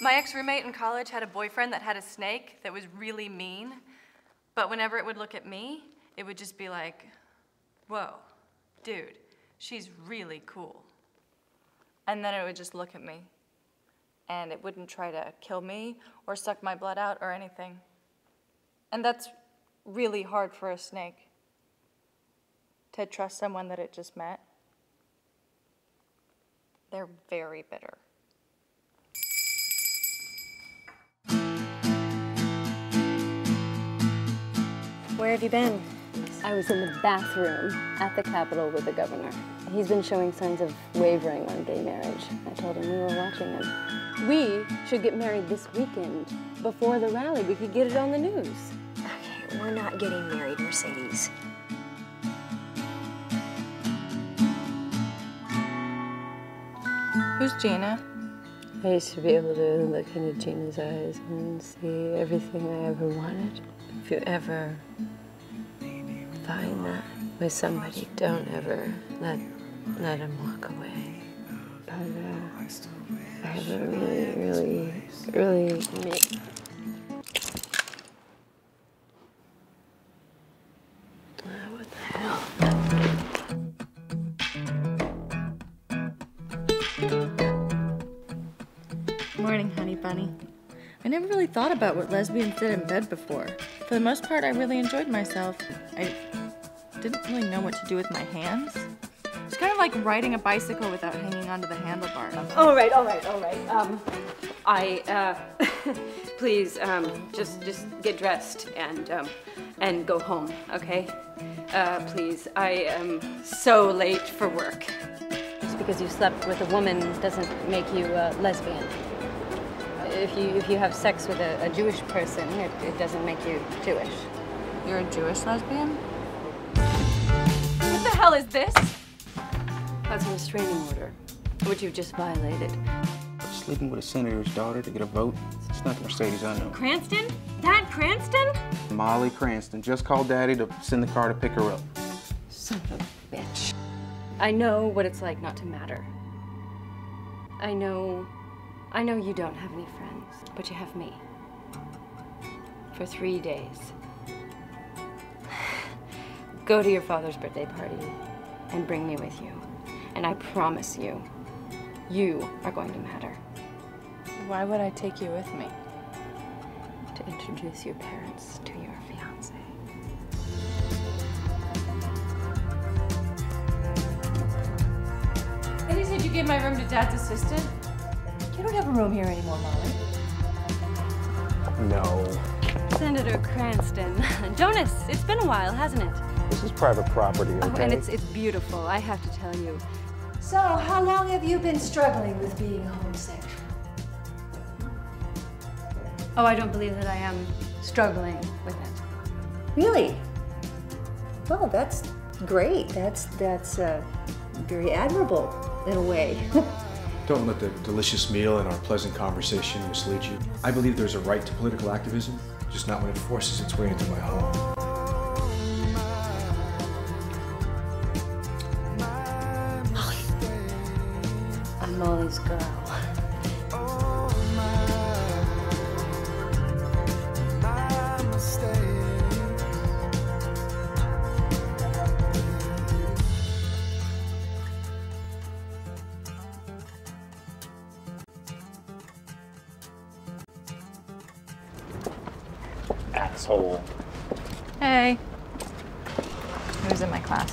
My ex roommate in college had a boyfriend that had a snake that was really mean, but whenever it would look at me, it would just be like, whoa, dude, she's really cool. And then it would just look at me, and it wouldn't try to kill me or suck my blood out or anything. And that's really hard for a snake to trust someone that it just met. They're very bitter. Where have you been? I was in the bathroom at the Capitol with the governor. He's been showing signs of wavering on gay marriage. I told him we were watching him. We should get married this weekend before the rally. We could get it on the news. Okay, we're not getting married, Mercedes. Who's Gina? I used to be able to look into Gina's eyes and see everything I ever wanted. If you ever find that with somebody, don't ever let let him walk away. But uh, I have a really, really, really Ah, what the hell? Morning, honey bunny. I never really thought about what lesbians did in bed before. For the most part, I really enjoyed myself. I didn't really know what to do with my hands. It's kind of like riding a bicycle without hanging onto the handlebar. All right, all right, all right. Um, I, uh, please, um, just, just get dressed and, um, and go home, okay? Uh, please, I am so late for work. Just because you slept with a woman doesn't make you a lesbian. If you if you have sex with a, a Jewish person, it, it doesn't make you Jewish. You're a Jewish lesbian? What the hell is this? That's a restraining order, which you've just violated. Sleeping with a senator's daughter to get a vote? It's not the Mercedes I know. Cranston? Dad Cranston? Molly Cranston just called Daddy to send the car to pick her up. Son of a bitch. I know what it's like not to matter. I know. I know you don't have any friends, but you have me. For three days. Go to your father's birthday party and bring me with you. And I promise you, you are going to matter. Why would I take you with me? To introduce your parents to your fiance. And you said you gave my room to Dad's assistant? You don't have a room here anymore, Molly. No. Senator Cranston. Jonas, it's been a while, hasn't it? This is private property, Oh, and it's it's beautiful, I have to tell you. So, how long have you been struggling with being homosexual? Oh, I don't believe that I am struggling with it. Really? Well, that's great. That's that's uh, very admirable in a way. Don't let the delicious meal and our pleasant conversation mislead you. I believe there's a right to political activism, just not when it forces its way into my home. I'm Molly's girl. Asshole. Hey. Who's in my class?